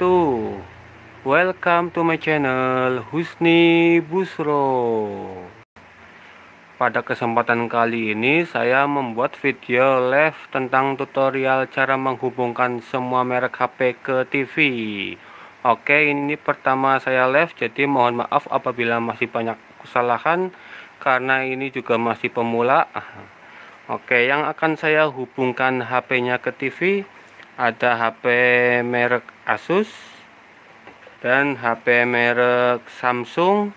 wabarakatuh Welcome to my channel Husni Busro. Pada kesempatan kali ini saya membuat video live tentang tutorial cara menghubungkan semua merek HP ke TV Oke ini pertama saya live jadi mohon maaf apabila masih banyak kesalahan Karena ini juga masih pemula. Oke yang akan saya hubungkan HP-nya ke TV ada HP merek Asus dan HP merek Samsung.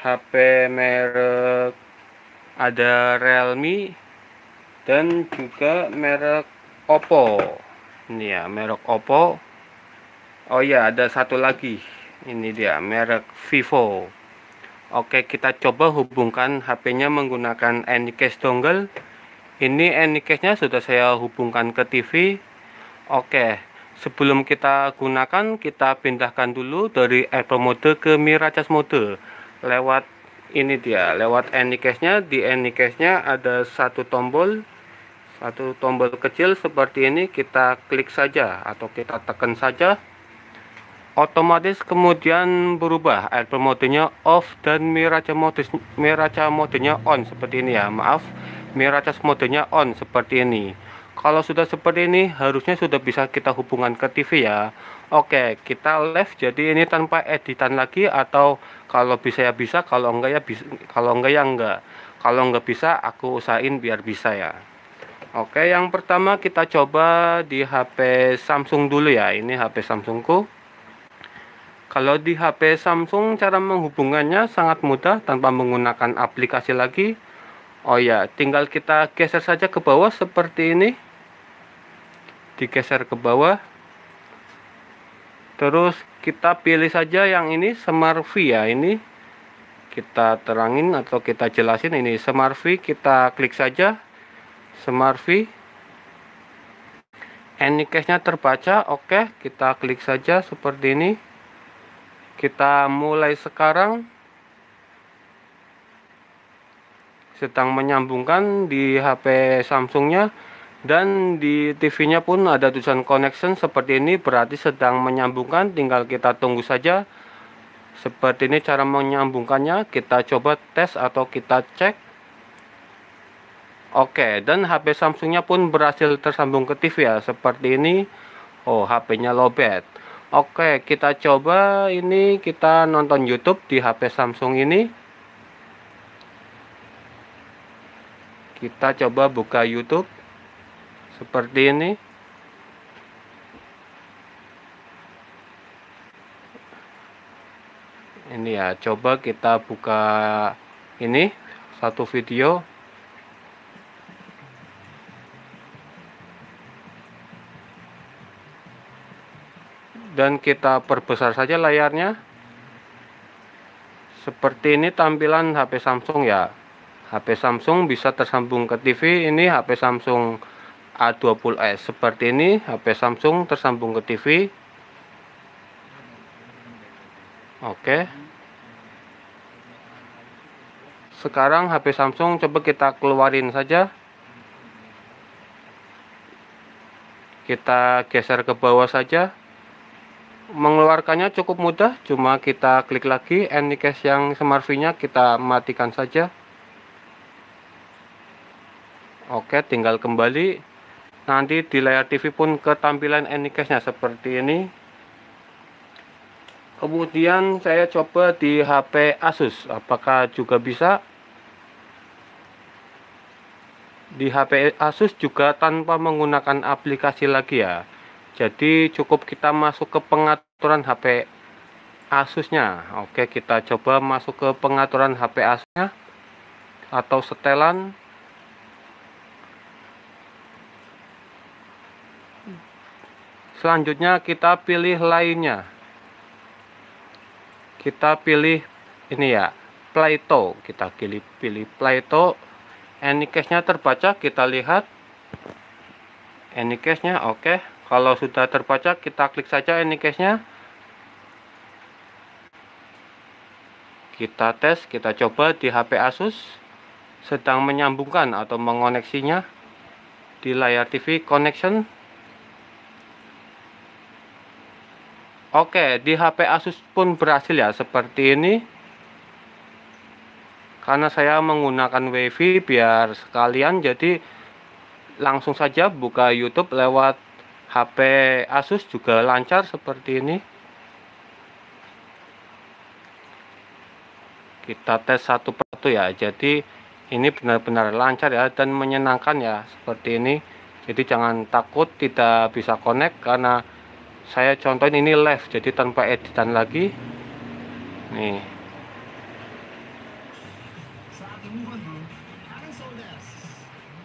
HP merek ada Realme dan juga merek Oppo. Ini ya merek Oppo. Oh ya ada satu lagi. Ini dia merek Vivo. Oke kita coba hubungkan HP-nya menggunakan Anycase dongle ini anycase-nya sudah saya hubungkan ke TV oke sebelum kita gunakan kita pindahkan dulu dari Apple mode ke Miracas mode. Lewat ini dia lewat anycase-nya di anycase-nya ada satu tombol satu tombol kecil seperti ini. Kita klik saja atau kita tekan saja. Otomatis kemudian berubah. Apple modenya off dan Miraca mode Miraca modenya on seperti ini ya. Maaf Miracas modenya on seperti ini. Kalau sudah seperti ini harusnya sudah bisa kita hubungan ke TV ya. Oke kita live jadi ini tanpa editan lagi atau kalau bisa ya bisa kalau enggak ya bisa kalau enggak ya enggak. Kalau enggak bisa aku usahain biar bisa ya. Oke yang pertama kita coba di HP Samsung dulu ya. Ini HP Samsungku. Kalau di HP Samsung cara menghubungannya sangat mudah tanpa menggunakan aplikasi lagi Oh ya, tinggal kita geser saja ke bawah seperti ini. Digeser ke bawah. Terus kita pilih saja yang ini Smart V ya, ini kita terangin atau kita jelasin ini Smart V, kita klik saja Smart V. Anycase-nya terbaca, oke, kita klik saja seperti ini. Kita mulai sekarang sedang menyambungkan di HP Samsungnya. Dan di TV-nya pun ada tulisan connection seperti ini berarti sedang menyambungkan. Tinggal kita tunggu saja. Seperti ini cara menyambungkannya. Kita coba tes atau kita cek. Oke dan HP Samsungnya pun berhasil tersambung ke TV ya. Seperti ini. Oh HP-nya lowbat. Oke kita coba ini. Kita nonton YouTube di HP Samsung ini kita coba buka YouTube. Seperti ini. Ini ya coba kita buka ini satu video. Dan kita perbesar saja layarnya. Seperti ini tampilan HP Samsung ya HP Samsung bisa tersambung ke TV ini HP Samsung A20s seperti ini HP Samsung tersambung ke TV Oke. Sekarang HP Samsung coba kita keluarin saja. Kita geser ke bawah saja. Mengeluarkannya cukup mudah cuma kita klik lagi. Anycase yang smart nya kita matikan saja Oke tinggal kembali. Nanti di layar TV pun ketampilan anycase nya seperti ini. Kemudian saya coba di HP Asus. Apakah juga bisa? Di HP Asus juga tanpa menggunakan aplikasi lagi ya. Jadi cukup kita masuk ke pengaturan HP Asusnya. Oke kita coba masuk ke pengaturan HP Asusnya. Atau setelan selanjutnya kita pilih lainnya. Kita pilih ini ya Plato. Kita pilih pilih Plato. Anycase nya terbaca kita lihat. Anycase nya oke. Okay. kalau sudah terbaca kita klik saja anycase nya kita tes kita coba di HP Asus. Sedang menyambungkan atau mengoneksinya di layar TV connection Oke, di HP Asus pun berhasil ya seperti ini. Karena saya menggunakan WiFi biar sekalian jadi langsung saja buka YouTube lewat HP Asus juga lancar seperti ini. Kita tes satu persatu ya. Jadi ini benar-benar lancar ya dan menyenangkan ya seperti ini. Jadi jangan takut tidak bisa connect karena saya contohin ini live jadi tanpa editan lagi. Nih.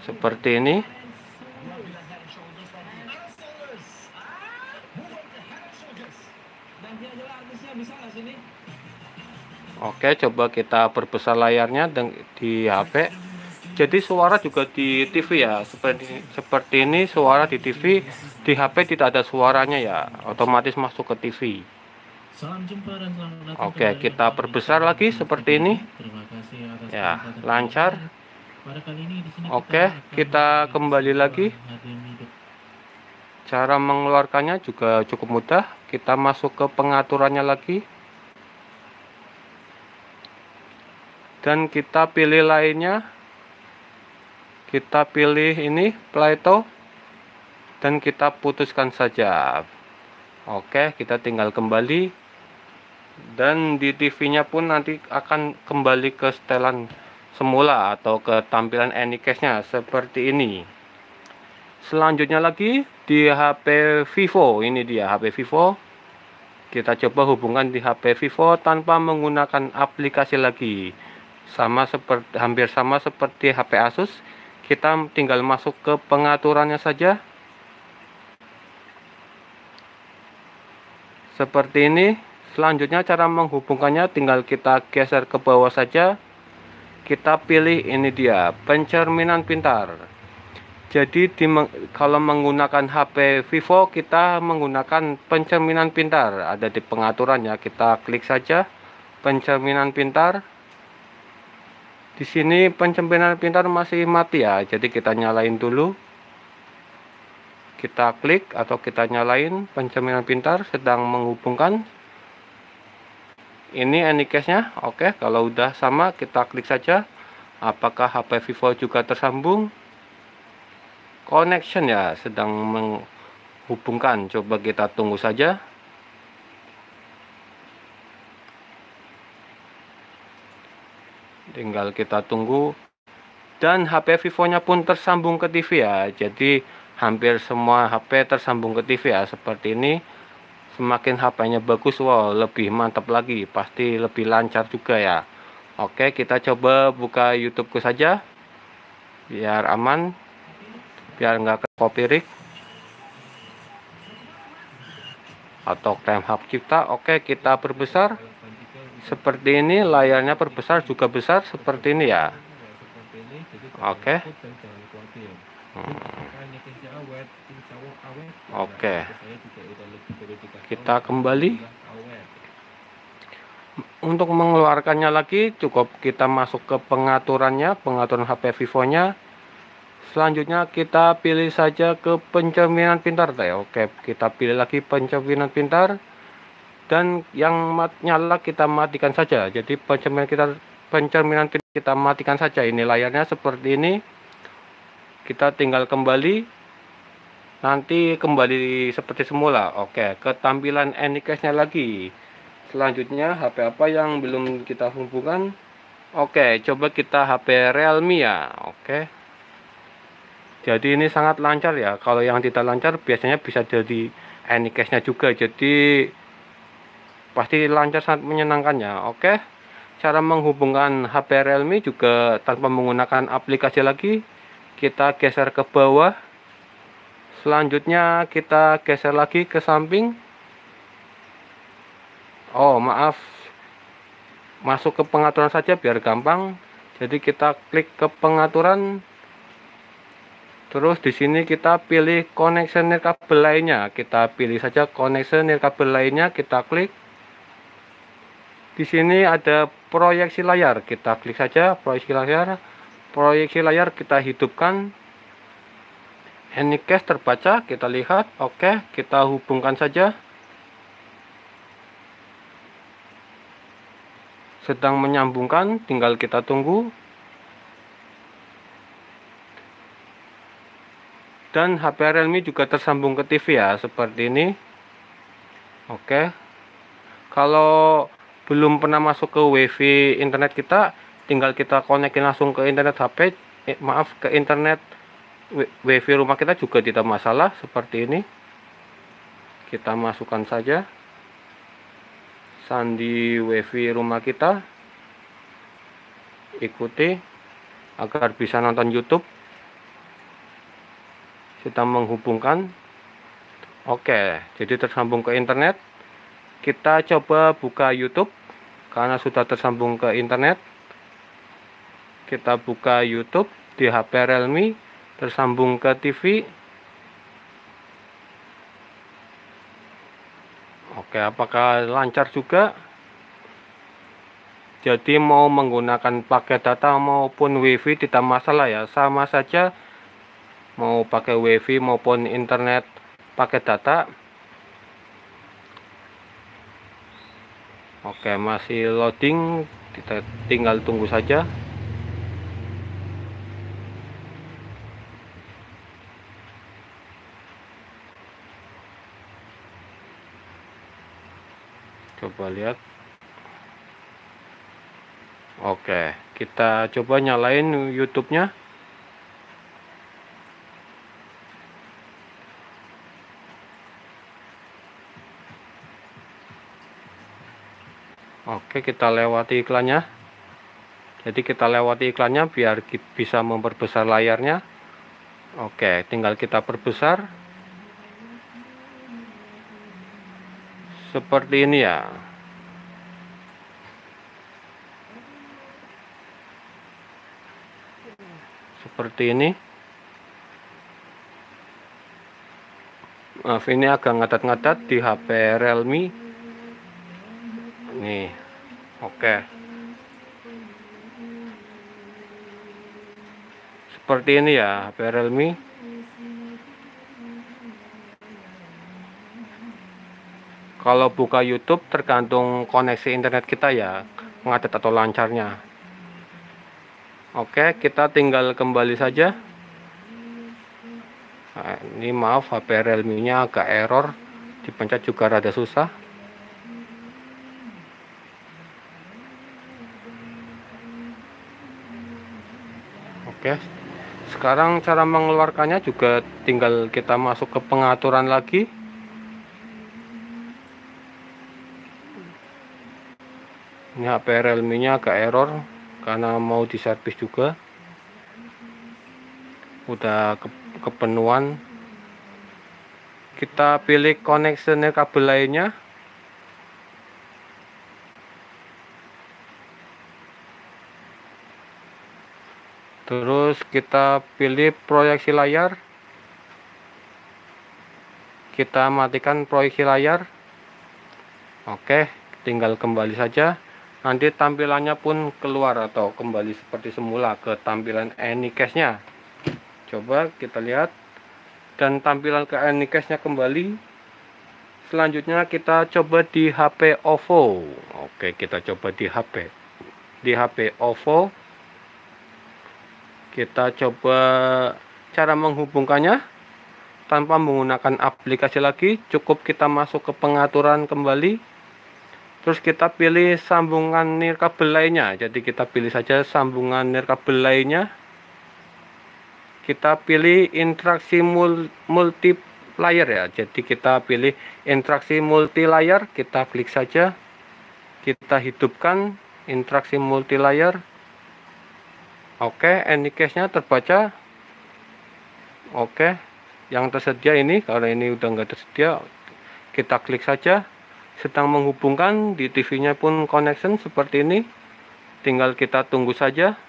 Seperti ini. Oke coba kita perbesar layarnya di HP jadi suara juga di TV ya. Seperti seperti ini suara di TV di HP tidak ada suaranya ya. Otomatis masuk ke TV Oke kita perbesar lagi seperti ini. Ya lancar. Oke kita kembali lagi. cara mengeluarkannya juga cukup mudah. Kita masuk ke pengaturannya lagi. Dan kita pilih lainnya kita pilih ini Plato dan kita putuskan saja. Oke kita tinggal kembali. Dan di TV nya pun nanti akan kembali ke setelan semula atau ke tampilan anycast nya seperti ini. Selanjutnya lagi di HP Vivo. Ini dia HP Vivo. Kita coba hubungkan di HP Vivo tanpa menggunakan aplikasi lagi. Sama seperti hampir sama seperti HP Asus kita tinggal masuk ke pengaturannya saja. Seperti ini. Selanjutnya cara menghubungkannya tinggal kita geser ke bawah saja. Kita pilih ini dia pencerminan pintar. Jadi di, kalau menggunakan HP Vivo kita menggunakan pencerminan pintar. Ada di pengaturannya kita klik saja pencerminan pintar di sini pencerminan pintar masih mati ya. Jadi kita nyalain dulu. Kita klik atau kita nyalain pencerminan pintar sedang menghubungkan. Ini anycast nya oke kalau udah sama kita klik saja. Apakah HP Vivo juga tersambung? Connection ya sedang menghubungkan. Coba kita tunggu saja tinggal kita tunggu. Dan HP Vivo nya pun tersambung ke TV ya. Jadi hampir semua HP tersambung ke TV ya. Seperti ini semakin HP nya bagus wow lebih mantap lagi. Pasti lebih lancar juga ya. Oke kita coba buka YouTube ku saja. Biar aman. Biar nggak ke copyright atau klaim hak cipta. Oke kita perbesar seperti ini layarnya perbesar juga besar seperti ini ya? Oke. Hmm. oke. Kita kembali. Untuk mengeluarkannya lagi cukup kita masuk ke pengaturannya pengaturan HP Vivo nya selanjutnya kita pilih saja ke pencerminan pintar. Oke kita pilih lagi pencerminan pintar dan yang mat, nyala kita matikan saja. Jadi pencerminan kita pencerminan kita matikan saja. Ini layarnya seperti ini. Kita tinggal kembali. Nanti kembali seperti semula. Oke ketampilan anycast nya lagi. Selanjutnya HP apa yang belum kita hubungkan? Oke coba kita HP Realme ya. Oke. Jadi ini sangat lancar ya. Kalau yang tidak lancar biasanya bisa jadi anycast nya juga. Jadi pasti lancar sangat menyenangkan ya oke. Cara menghubungkan HP Realme juga tanpa menggunakan aplikasi lagi kita geser ke bawah. Selanjutnya kita geser lagi ke samping. Oh maaf. Masuk ke pengaturan saja biar gampang. Jadi kita klik ke pengaturan. Terus di sini kita pilih connection kabel lainnya. Kita pilih saja connection kabel lainnya kita klik di sini ada proyeksi layar. Kita klik saja proyeksi layar. Proyeksi layar kita hidupkan. Anycast terbaca kita lihat. Oke kita hubungkan saja. Sedang menyambungkan tinggal kita tunggu. Dan HP Realme juga tersambung ke TV ya seperti ini. Oke. Kalau belum pernah masuk ke WiFi internet kita tinggal kita konekin langsung ke internet HP eh, maaf ke internet WiFi rumah kita juga tidak masalah seperti ini. Kita masukkan saja sandi wifi rumah kita. Ikuti agar bisa nonton YouTube. Kita menghubungkan. Oke jadi tersambung ke internet kita coba buka YouTube karena sudah tersambung ke internet kita buka YouTube di HP Realme tersambung ke TV Oke, apakah lancar juga? Jadi mau menggunakan paket data maupun WiFi tidak masalah ya, sama saja mau pakai WiFi maupun internet paket data. Oke, masih loading, kita tinggal tunggu saja. coba lihat. Oke kita coba nyalain YouTube-nya oke kita lewati iklannya. Jadi kita lewati iklannya biar bisa memperbesar layarnya. Oke tinggal kita perbesar. Seperti ini ya. Seperti ini. Maaf ini agak ngadat-ngadat di HP Realme nih oke. Seperti ini ya HP Realme. Kalau buka YouTube tergantung koneksi internet kita ya ngadet atau lancarnya. Oke kita tinggal kembali saja. Nah, ini maaf HP Realme nya agak error. Dipencet juga rada susah oke. Sekarang cara mengeluarkannya juga tinggal kita masuk ke pengaturan lagi. Ini HP Realme nya agak error karena mau diservis juga. Udah ke kepenuhan. Kita pilih connection kabel lainnya terus kita pilih proyeksi layar. Kita matikan proyeksi layar. Oke tinggal kembali saja. Nanti tampilannya pun keluar atau kembali seperti semula ke tampilan anycast nya coba kita lihat. Dan tampilan ke anycast nya kembali. Selanjutnya kita coba di HP OVO oke kita coba di HP di HP OVO kita coba cara menghubungkannya. Tanpa menggunakan aplikasi lagi cukup kita masuk ke pengaturan kembali. Terus kita pilih sambungan nirkabel lainnya. Jadi kita pilih saja sambungan nirkabel lainnya. Kita pilih interaksi multi layer ya. Jadi kita pilih interaksi multi layer kita klik saja. Kita hidupkan interaksi multi layer oke anycase nya terbaca. Oke yang tersedia ini kalau ini udah nggak tersedia kita klik saja. Sedang menghubungkan di TV-nya pun connection seperti ini. Tinggal kita tunggu saja.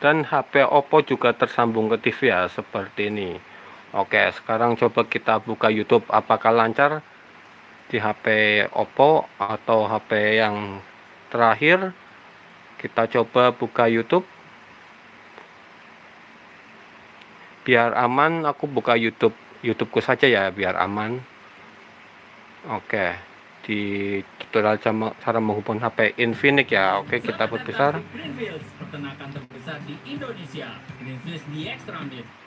Dan HP Oppo juga tersambung ke TV ya seperti ini. Oke sekarang coba kita buka YouTube apakah lancar di HP Oppo atau HP yang terakhir kita coba buka YouTube. Biar aman aku buka YouTube YouTubeku saja ya biar aman. Oke di tutorial cara menghubung HP Infinix ya. Oke kita perbesar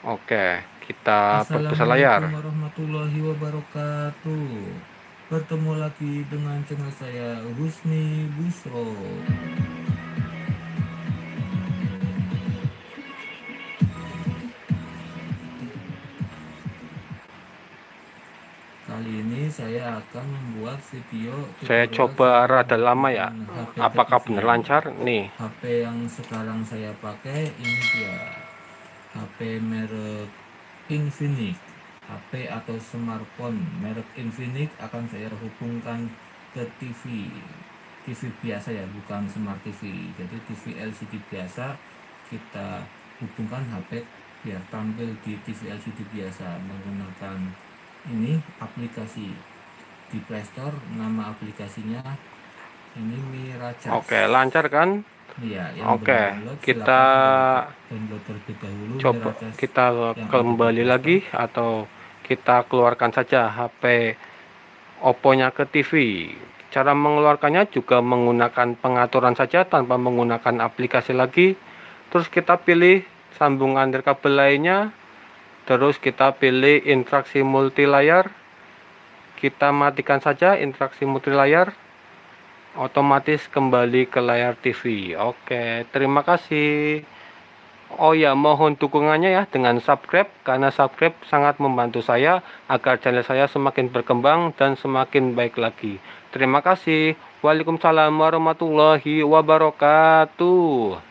oke kita perbesar layar. warahmatullahi wabarakatuh bertemu lagi dengan channel saya Husni Busro. Kali ini saya akan membuat video Saya coba rada lama ya. Apakah benar lancar? Nih. HP yang sekarang saya pakai ini dia. HP merek Infinix HP atau smartphone merek Infinix akan saya hubungkan ke TV TV biasa ya bukan smart TV jadi TV LCD biasa kita hubungkan HP biar tampil di TV LCD biasa menggunakan ini aplikasi di Playstore nama aplikasinya ini Miraca oke lancar kan? Iya, oke kita download terlebih dahulu coba kita kembali lagi atau kita keluarkan saja HP Oppo nya ke TV cara mengeluarkannya juga menggunakan pengaturan saja tanpa menggunakan aplikasi lagi. Terus kita pilih sambungan dari kabel lainnya. Terus kita pilih interaksi multi layar kita matikan saja interaksi multi layar otomatis kembali ke layar TV oke terima kasih Oh ya mohon dukungannya ya dengan subscribe karena subscribe sangat membantu saya agar channel saya semakin berkembang dan semakin baik lagi. Terima kasih. Waalaikumsalam warahmatullahi wabarakatuh